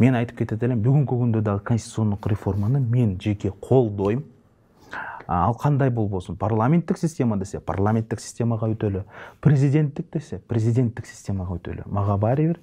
мен айтып кетет элем бүгінгі күнде дағы конституциялық реформаны мен жеке қолдаймын ал қандай бұл болсын? Парламенттік система десе парламенттік системаға өтелі. Президенттік десе президенттік системаға өтелі. Маға бәрібір